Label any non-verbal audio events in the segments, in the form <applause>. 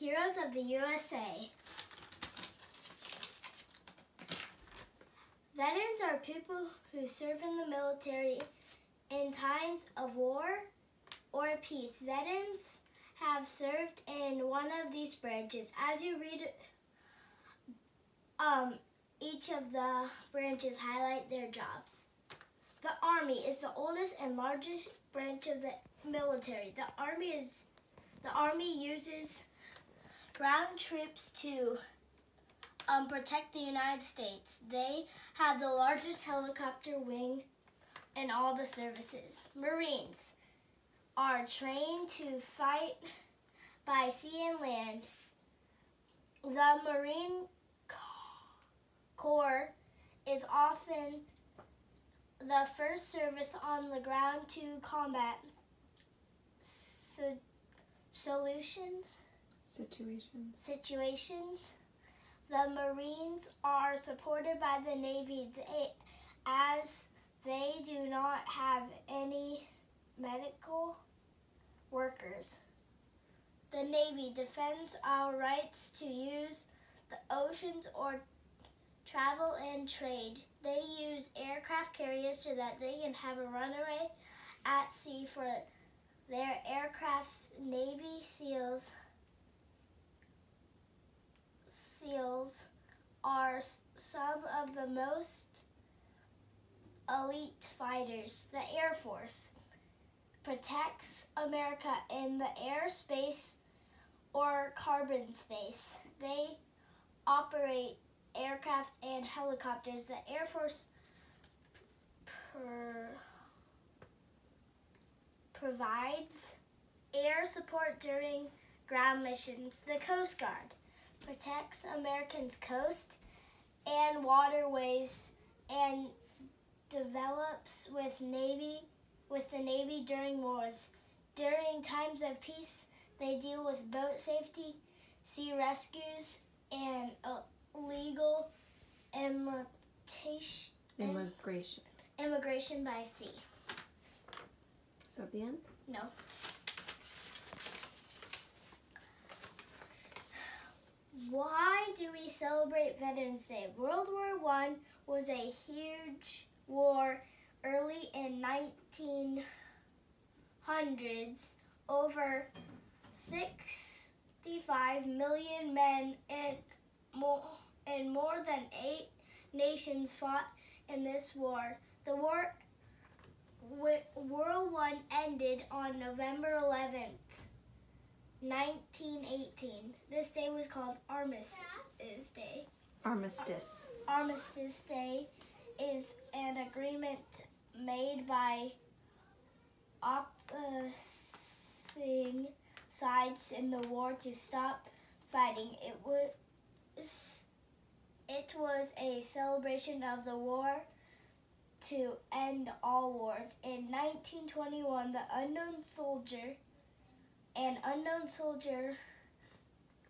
Heroes of the USA. Veterans are people who serve in the military in times of war or peace. Veterans have served in one of these branches. As you read um, each of the branches highlight their jobs. The Army is the oldest and largest branch of the military. The Army is the Army uses ground troops to um, protect the United States. They have the largest helicopter wing in all the services. Marines are trained to fight by sea and land. The Marine Corps is often the first service on the ground to combat so solutions situations situations the marines are supported by the navy they, as they do not have any medical workers the navy defends our rights to use the oceans or travel and trade. They use aircraft carriers so that they can have a runway at sea for their aircraft. Navy SEALs SEALs are some of the most elite fighters. The Air Force protects America in the airspace or carbon space. They operate aircraft and helicopters. The Air Force provides air support during ground missions. The Coast Guard protects Americans' coast and waterways and develops with Navy with the Navy during wars. During times of peace, they deal with boat safety, sea rescues, and uh, legal immigration. Immigration. Immigration by sea. Is that the end? No. Why do we celebrate Veterans Day? World War One was a huge war early in 1900s. Over 65 million men and more and more than eight nations fought in this war. The war World War One ended on November 11th, 1918. This day was called Armistice Day. Armistice. Armistice Day is an agreement made by opposing sides in the war to stop fighting. It was it was a celebration of the war to end all wars. In 1921, the unknown soldier, an unknown soldier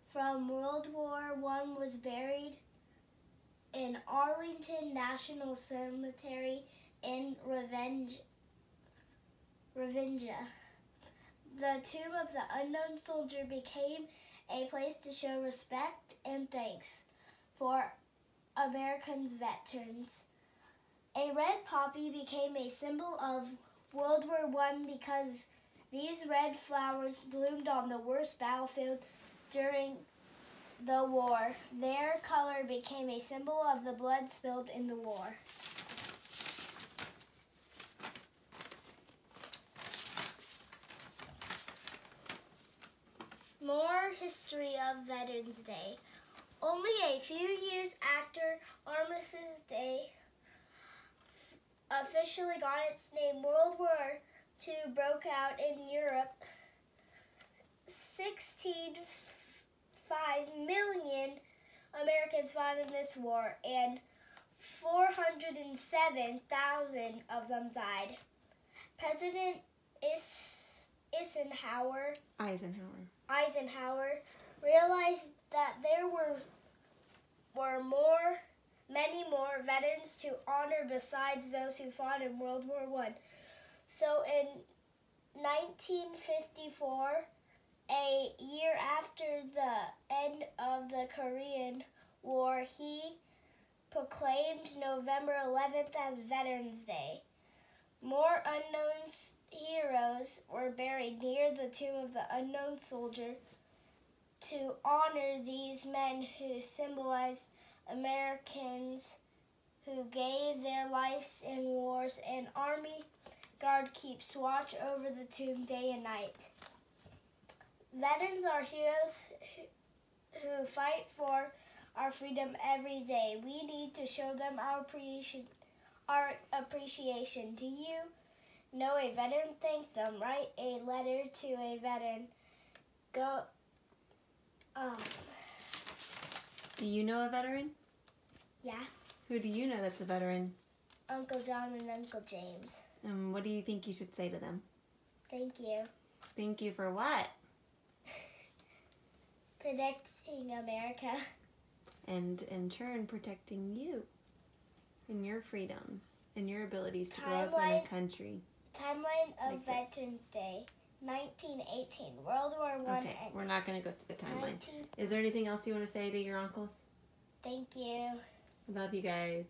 from World War I was buried in Arlington National Cemetery in Revenge, Ravenna. The tomb of the unknown soldier became a place to show respect and thanks for Americans veterans. A red poppy became a symbol of World War I because these red flowers bloomed on the worst battlefield during the war. Their color became a symbol of the blood spilled in the war. More history of Veterans Day. Only a few years after Armistice Day officially got its name, World War II broke out in Europe. 16.5 million Americans fought in this war, and 407,000 of them died. President Is Eisenhower Eisenhower Eisenhower realized that there were were more many more veterans to honor besides those who fought in World War One. So in 1954, a year after the end of the Korean War, he proclaimed November 11th as Veterans Day. More unknown heroes were buried near the tomb of the unknown soldier to honor these men who symbolized Americans who gave their lives in wars. and army guard keeps watch over the tomb day and night. Veterans are heroes who, fight for our freedom every day. We need to show them our appreciation. Our appreciation. Do you know a veteran? Thank them. Write a letter to a veteran. Go. Um. Do you know a veteran? Yeah. Who do you know that's a veteran? Uncle John and Uncle James. And what do you think you should say to them? Thank you. Thank you for what? <laughs> Protecting America. And in turn, protecting you and your freedoms and your abilities to grow up in a country. Timeline of Like this. Veterans Day. 1918. World War One. Okay, we're not going to go through the timeline. 19. Is there anything else you want to say to your uncles? Thank you. Love you guys.